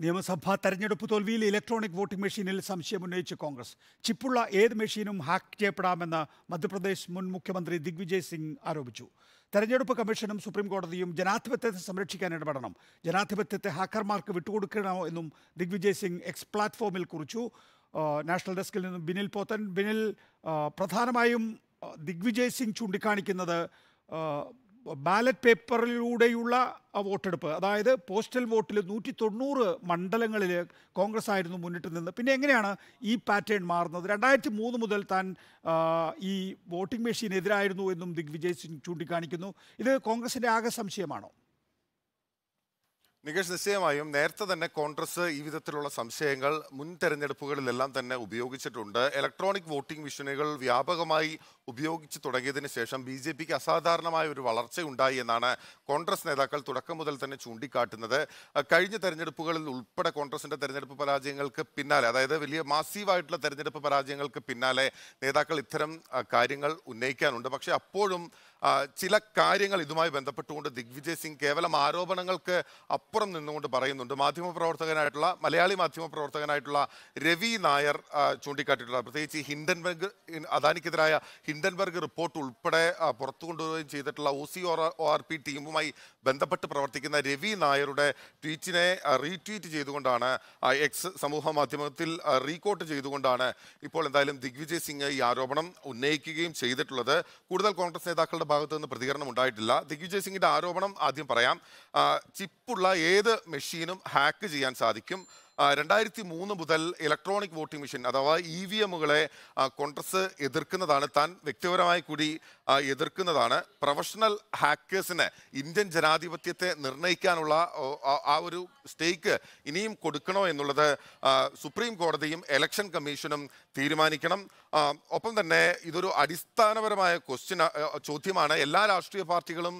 നിയമസഭാ തെരഞ്ഞെടുപ്പ് തോൽവിയിൽ electronic voting മെഷീനിൽ സംശയം ഉന്നയിച്ച് കോൺഗ്രസ്. ചിപ്പുള്ള ഏത് മെഷീനും ഹാക്ക് ചെയ്യപ്പെടാമെന്ന് മധ്യപ്രദേശ് മുൻ മുഖ്യമന്ത്രി ദിഗ്വിജയ് സിംഗ് ആരോപിച്ചു. തെരഞ്ഞെടുപ്പ് കമ്മീഷനും സുപ്രീം കോടതിയും ജനാധിപത്യത്തെ സംരക്ഷിക്കാൻ ഇടപെടണം. ജനാധിപത്യത്തെ ഹാക്കർമാർക്ക് വിട്ടുകൊടുക്കണമോ എന്നും ദിഗ്വിജയ് സിംഗ് എക്സ് പ്ലാറ്റ്ഫോമിൽ കുറിച്ചു. നാഷണൽ ഡെസ്കിൽ നിന്നും ബിനിൽ പോത്തൻ. ബിനിൽ പ്രധാനമായും ദിഗ്വിജയ് സിംഗ് ചൂണ്ടിക്കാണിക്കുന്നത് ബാലറ്റ് പേപ്പറിലൂടെയുള്ള വോട്ടെടുപ്പ്. അതായത് പോസ്റ്റൽ വോട്ടിൽ നൂറ്റി തൊണ്ണൂറ് മണ്ഡലങ്ങളിൽ കോൺഗ്രസ് ആയിരുന്നു മുന്നിട്ട് നിന്ന് പിന്നെ എങ്ങനെയാണ് ഈ പാറ്റേൺ മാറുന്നത്? രണ്ടായിരത്തി മൂന്ന് മുതൽ താൻ ഈ വോട്ടിംഗ് മെഷീൻ എതിരായിരുന്നു എന്നും ദിഗ്വിജയ് സിംഗ് ചൂണ്ടിക്കാണിക്കുന്നു. ഇത് കോൺഗ്രസിന്റെ ആകെ സംശയമാണോ? നികേഷ് നിശ്ചയമായും നേരത്തെ തന്നെ കോൺഗ്രസ് ഈ വിധത്തിലുള്ള സംശയങ്ങൾ മുൻ തെരഞ്ഞെടുപ്പുകളിലെല്ലാം തന്നെ ഉപയോഗിച്ചിട്ടുണ്ട്. ഇലക്ട്രോണിക് വോട്ടിംഗ് മെഷീനുകൾ വ്യാപകമായി ഉപയോഗിച്ചു തുടങ്ങിയതിന് ശേഷം ബി ജെ പിക്ക് അസാധാരണമായ ഒരു വളർച്ച ഉണ്ടായി എന്നാണ് കോൺഗ്രസ് നേതാക്കൾ തുടക്കം മുതൽ തന്നെ ചൂണ്ടിക്കാട്ടുന്നത്. കഴിഞ്ഞ തെരഞ്ഞെടുപ്പുകളിൽ ഉൾപ്പെടെ കോൺഗ്രസിന്റെ തെരഞ്ഞെടുപ്പ് പരാജയങ്ങൾക്ക് പിന്നാലെ അതായത് വലിയ മാസീവായിട്ടുള്ള തെരഞ്ഞെടുപ്പ് പരാജയങ്ങൾക്ക് പിന്നാലെ നേതാക്കൾ ഇത്തരം കാര്യങ്ങൾ ഉന്നയിക്കാനുണ്ട് പക്ഷേ അപ്പോഴും ചില കാര്യങ്ങൾ ഇതുമായി ബന്ധപ്പെട്ടുകൊണ്ട് ദിഗ്വിജയ് സിംഗ് കേവലം ആരോപണങ്ങൾക്ക് അപ്പുറം നിന്നുകൊണ്ട് പറയുന്നുണ്ട്. മാധ്യമപ്രവർത്തകനായിട്ടുള്ള മലയാളി മാധ്യമപ്രവർത്തകനായിട്ടുള്ള രവി നായർ ചൂണ്ടിക്കാട്ടിയിട്ടുള്ള പ്രത്യേകിച്ച് ഈ ഹിൻഡൻബർഗ് അദാനിക്കെതിരായ ഹിൻഡൻബർഗ് റിപ്പോർട്ട് ഉൾപ്പെടെ പുറത്തു കൊണ്ടുവരികയും ചെയ്തിട്ടുള്ള O C O R P ടീമുമായി ബന്ധപ്പെട്ട് പ്രവർത്തിക്കുന്ന രവി നായരുടെ ട്വീറ്റിനെ റീട്വീറ്റ് ചെയ്തുകൊണ്ടാണ് എക്സ് സമൂഹ മാധ്യമത്തിൽ റീകോട്ട് ചെയ്തുകൊണ്ടാണ് ഇപ്പോൾ എന്തായാലും ദിഗ്വിജയ് സിംഗ് ഈ ആരോപണം ഉന്നയിക്കുകയും ചെയ്തിട്ടുള്ളത്. കൂടുതൽ കോൺഗ്രസ് നേതാക്കളുടെ ഭാഗത്തു നിന്ന് പ്രതികരണം ഉണ്ടായിട്ടില്ല. ദിഗ്വിജയ് സിംഗിന്റെ ആരോപണം ആദ്യം പറയാം. ചിപ്പുള്ള ഏത് മെഷീനും ഹാക്ക് ചെയ്യാൻ സാധിക്കും. രണ്ടായിരത്തി മൂന്ന് മുതൽ ഇലക്ട്രോണിക് വോട്ടിംഗ് മെഷീൻ അഥവാ ഇ വി എമ്മുകളെ കോൺഗ്രസ് എതിർക്കുന്നതാണ് താൻ വ്യക്തിപരമായി കൂടി എതിർക്കുന്നതാണ്. പ്രൊഫഷണൽ ഹാക്കേഴ്സിന് ഇന്ത്യൻ ജനാധിപത്യത്തെ നിർണയിക്കാനുള്ള ആ- ഒരു സ്റ്റേക്ക് ഇനിയും കൊടുക്കണോ എന്നുള്ളത് സുപ്രീം കോടതിയും ഇലക്ഷൻ കമ്മീഷനും തീരുമാനിക്കണം. ഒപ്പം തന്നെ ഇതൊരു അടിസ്ഥാനപരമായ ക്വസ്റ്റ്യൻ ചോദ്യമാണ്. എല്ലാ രാഷ്ട്രീയ പാർട്ടികളും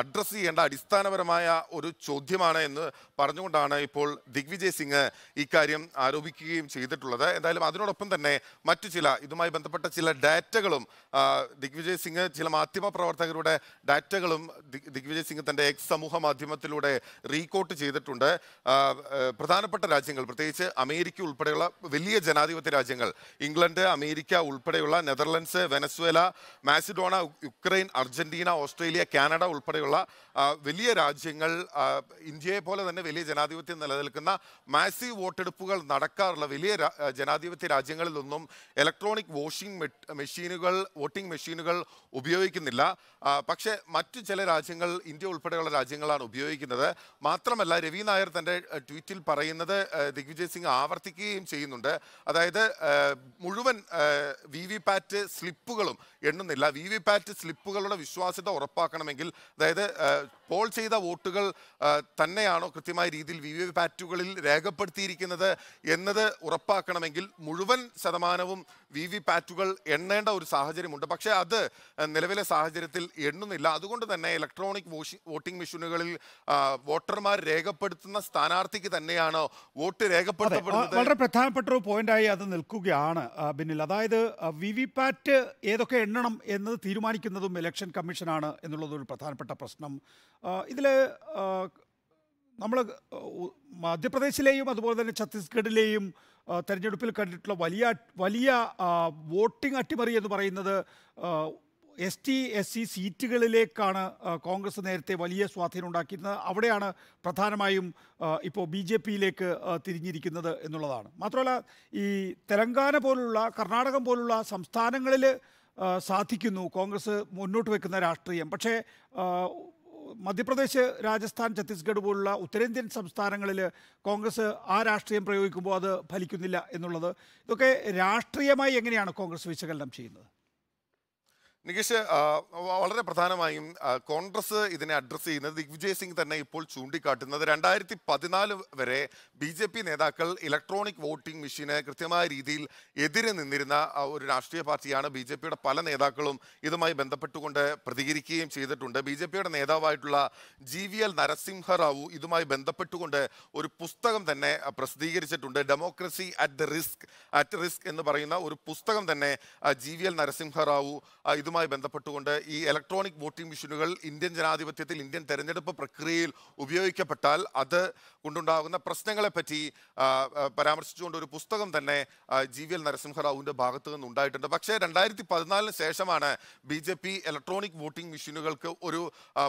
അഡ്രസ്സ് ചെയ്യേണ്ട അടിസ്ഥാനപരമായ ഒരു ചോദ്യമാണ് എന്ന് പറഞ്ഞുകൊണ്ടാണ് ഇപ്പോൾ ദിഗ്വിജയ് സിംഗ് ഇക്കാര്യം ആരോപിക്കുകയും ചെയ്തിട്ടുള്ളത്. എന്തായാലും അതിനോടൊപ്പം തന്നെ മറ്റു ചില ഇതുമായി ബന്ധപ്പെട്ട ചില ഡാറ്റകളും ദിഗ്വിജയ് സിംഗ് ചില മാധ്യമ പ്രവർത്തകരുടെ ഡാറ്റകളും ദിഗ്വിജയ് സിംഗ് തന്റെ എക്സ് സമൂഹ മാധ്യമത്തിലൂടെ റീകോട്ട് ചെയ്തിട്ടുണ്ട്. പ്രധാനപ്പെട്ട രാജ്യങ്ങൾ പ്രത്യേകിച്ച് അമേരിക്ക ഉൾപ്പെടെയുള്ള വലിയ ജനാധിപത്യ രാജ്യങ്ങൾ ഇംഗ്ലണ്ട് അമേരിക്ക ഉൾപ്പെടെയുള്ള Netherlands Venezuela Macedonia Ukraine Argentina Australia Canada ഉൾപ്പെടെയുള്ള വലിയ രാജ്യങ്ങൾ ഇന്ത്യയെ പോലെ തന്നെ വലിയ ജനാധിപത്യം നിലനിൽക്കുന്ന മാസീവ് വോട്ടെടുപ്പുകൾ നടക്കാറുള്ള വലിയ ജനാധിപത്യ രാജ്യങ്ങളിലൊന്നും ഇലക്ട്രോണിക് വോഷിംഗ് മെഷീനുകൾ വോട്ടിംഗ് മെഷീനുകൾ ഉപയോഗിക്കുന്നില്ല. പക്ഷേ മറ്റു ചില രാജ്യങ്ങൾ ഇന്ത്യ ഉൾപ്പെടെയുള്ള രാജ്യങ്ങളാണ് ഉപയോഗിക്കുന്നത്. മാത്രമല്ല രവി നായർ തന്റെ ട്വീറ്റിൽ പറയുന്നത് ദിഗ്വിജയ് സിംഗ് ആവർത്തിക്കുകയും ചെയ്യുന്നുണ്ട്. അതായത് മുഴുവൻ വി വി പാറ്റ് സ്ലിപ്പുകളും എണ്ണുന്നില്ല. വി വി പാറ്റ് സ്ലിപ്പുകളുടെ വിശ്വാസ്യത ഉറപ്പാക്കണമെങ്കിൽ അതായത് പോൾ ചെയ്ത വോട്ടുകൾ തന്നെയാണോ കൃത്യമായ രീതിയിൽ വി വി പാറ്റുകളിൽ രേഖപ്പെടുത്തിയിരിക്കുന്നത് എന്നത് ഉറപ്പാക്കണമെങ്കിൽ മുഴുവൻ ശതമാനവും വി വി പാറ്റുകൾ എണ്ണേണ്ട ഒരു സാഹചര്യമുണ്ട്. പക്ഷേ അത് നിലവിലെ സാഹചര്യത്തിൽ എണ്ണുന്നില്ല. അതുകൊണ്ട് തന്നെ ഇലക്ട്രോണിക് വോട്ടിംഗ് മെഷീനുകളിൽ വോട്ടർമാർ രേഖപ്പെടുത്തുന്ന സ്ഥാനാർത്ഥിക്ക് തന്നെയാണോ വോട്ട് രേഖപ്പെടുത്തപ്പെടുന്നത്? വളരെ പ്രധാനപ്പെട്ട ഒരു പോയിന്റായി അത് നിൽക്കുകയാണ് ബിന്നിൽ അതായത് വി വി പാറ്റ് ഏതൊക്കെ എണ്ണണം എന്നത് തീരുമാനിക്കുന്നതും ഇലക്ഷൻ കമ്മീഷനാണ് എന്നുള്ളത് ഒരു പ്രധാനപ്പെട്ട പ്രശ്നം ഇതിൽ നമ്മൾ മധ്യപ്രദേശിലെയും അതുപോലെ തന്നെ ഛത്തീസ്ഗഡിലെയും തെരഞ്ഞെടുപ്പിൽ കണ്ടിട്ടുള്ള വലിയ വലിയ വോട്ടിംഗ് അട്ടിമറി എന്ന് പറയുന്നത് എസ് ടി എസ് സി സീറ്റുകളിലേക്കാണ് കോൺഗ്രസ് നേരത്തെ വലിയ സ്വാധീനം ഉണ്ടാക്കിയിരുന്നത്. അവിടെയാണ് പ്രധാനമായും ഇപ്പോൾ ബി ജെ പിയിലേക്ക് തിരിഞ്ഞിരിക്കുന്നത് എന്നുള്ളതാണ്. മാത്രമല്ല ഈ തെലങ്കാന പോലുള്ള കർണാടകം പോലുള്ള സംസ്ഥാനങ്ങളിൽ സാധിക്കുന്നു കോൺഗ്രസ് മുന്നോട്ട് വെക്കുന്ന രാഷ്ട്രീയം. പക്ഷേ മധ്യപ്രദേശ് രാജസ്ഥാൻ ഛത്തീസ്ഗഡ് പോലുള്ള ഉത്തരേന്ത്യൻ സംസ്ഥാനങ്ങളിൽ കോൺഗ്രസ് ആ രാഷ്ട്രീയം പ്രയോഗിക്കുമ്പോൾ അത് ഫലിക്കുന്നില്ല എന്നുള്ളത്. ഇതൊക്കെ രാഷ്ട്രീയമായി എങ്ങനെയാണ് കോൺഗ്രസ് വിശകലനം ചെയ്യുന്നത്? നികേഷ് വളരെ പ്രധാനമായും കോൺഗ്രസ് ഇതിനെ അഡ്രസ്സ് ചെയ്യുന്നത് ദിഗ്വിജയ് സിംഗ് തന്നെ ഇപ്പോൾ ചൂണ്ടിക്കാട്ടുന്നത്. രണ്ടായിരത്തി പതിനാല് വരെ ബി ജെ പി നേതാക്കൾ ഇലക്ട്രോണിക് വോട്ടിംഗ് മെഷീന് കൃത്യമായ രീതിയിൽ എതിരെ നിന്നിരുന്ന ഒരു രാഷ്ട്രീയ പാർട്ടിയാണ് ബി ജെ പിയുടെ പല നേതാക്കളും ഇതുമായി ബന്ധപ്പെട്ടുകൊണ്ട് പ്രതികരിക്കുകയും ചെയ്തിട്ടുണ്ട്. ബി ജെ പിയുടെ നേതാവായിട്ടുള്ള ജി വി എൽ നരസിംഹറാവു ഇതുമായി ബന്ധപ്പെട്ടുകൊണ്ട് ഒരു പുസ്തകം തന്നെ പ്രസിദ്ധീകരിച്ചിട്ടുണ്ട്. Democracy at the risk at risk എന്ന് പറയുന്ന ഒരു പുസ്തകം തന്നെ ജി വി എൽ നരസിംഹറാവു ഇതുമായി വിഷയവുമായി ബന്ധപ്പെട്ടുകൊണ്ട് ഈ ഇലക്ട്രോണിക് വോട്ടിംഗ് മെഷീനുകൾ ഇന്ത്യൻ ജനാധിപത്യത്തിൽ ഇന്ത്യൻ തെരഞ്ഞെടുപ്പ് പ്രക്രിയയിൽ ഉപയോഗിക്കപ്പെട്ടാൽ അത് കൊണ്ടുണ്ടാകുന്ന പ്രശ്നങ്ങളെ പറ്റി ആ, ആ, പരാമർശിച്ചുകൊണ്ട് ഒരു പുസ്തകം തന്നെ ജി വി എൽ നരസിംഹറാവുവിന്റെ ഭാഗത്തു നിന്ന് ഉണ്ടായിട്ടുണ്ട് പക്ഷേ രണ്ടായിരത്തി പതിനാലിന് ശേഷമാണ് B J P electronic voting മെഷീനുകൾക്ക് ഒരു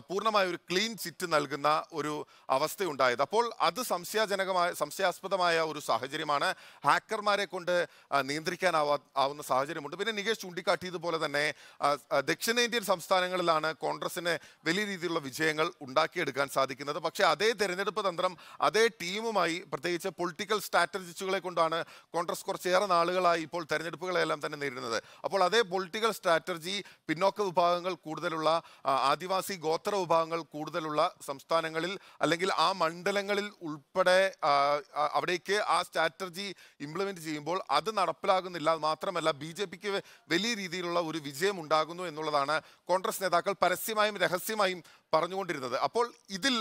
പൂർണമായ ഒരു ക്ലീൻ ചിറ്റ് നൽകുന്ന ഒരു അവസ്ഥയുണ്ടായത്. അപ്പോൾ അത് സംശയജനകമായ സംശയാസ്പദമായ ഒരു സാഹചര്യമാണ്. ഹാക്കർമാരെ കൊണ്ട് നിയന്ത്രിക്കാനാവാ ആവുന്ന സാഹചര്യമുണ്ട്. പിന്നെ നികേഷ് ചൂണ്ടിക്കാട്ടിയതുപോലെ തന്നെ ദക്ഷിണേന്ത്യൻ സംസ്ഥാനങ്ങളിലാണ് കോൺഗ്രസിന് വലിയ രീതിയിലുള്ള വിജയങ്ങൾ ഉണ്ടാക്കിയെടുക്കാൻ സാധിക്കുന്നത്. പക്ഷേ അതേ തെരഞ്ഞെടുപ്പ് തന്ത്രം അതേ ടീമുമായി പ്രത്യേകിച്ച് പൊളിറ്റിക്കൽ സ്ട്രാറ്റജിസ്റ്റുകളെ കൊണ്ടാണ് കോൺഗ്രസ് കുറച്ചേറെ നാളുകളായി ഇപ്പോൾ തെരഞ്ഞെടുപ്പുകളെല്ലാം തന്നെ നേരിടുന്നത്. അപ്പോൾ അതേ പൊളിറ്റിക്കൽ സ്ട്രാറ്റജി പിന്നോക്ക വിഭാഗങ്ങൾ കൂടുതലുള്ള ആദിവാസി ഗോത്ര വിഭാഗങ്ങൾ കൂടുതലുള്ള സംസ്ഥാനങ്ങളിൽ അല്ലെങ്കിൽ ആ മണ്ഡലങ്ങളിൽ ഉൾപ്പെടെ അവിടേക്ക് ആ സ്ട്രാറ്റജി ഇംപ്ലിമെന്റ് ചെയ്യുമ്പോൾ അത് നടപ്പിലാകുന്നില്ല. മാത്രമല്ല ബി ജെ പിക്ക് വലിയ രീതിയിലുള്ള ഒരു വിജയം ഉണ്ടാകുന്നു എന്നുള്ളതാണ് കോൺഗ്രസ് നേതാക്കൾ പരസ്യമായും രഹസ്യമായും പറഞ്ഞുകൊണ്ടിരുന്നത്. അപ്പോൾ ഇതിൽ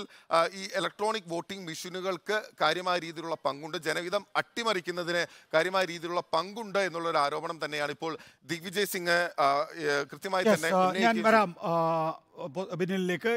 ഈ ഇലക്ട്രോണിക് വോട്ടിംഗ് മെഷീനുകൾക്ക് കാര്യമായ രീതിയിലുള്ള പങ്കുണ്ട്. ജനവിധം അട്ടിമറിക്കുന്നതിന് കാര്യമായ രീതിയിലുള്ള പങ്കുണ്ട് എന്നുള്ള ഒരു ആരോപണം തന്നെയാണ് ഇപ്പോൾ ദിഗ്വിജയ് സിംഗ് കൃത്യമായി തന്നെ ഞാൻ വരാം. ആ, ബിനിലിലേക്ക്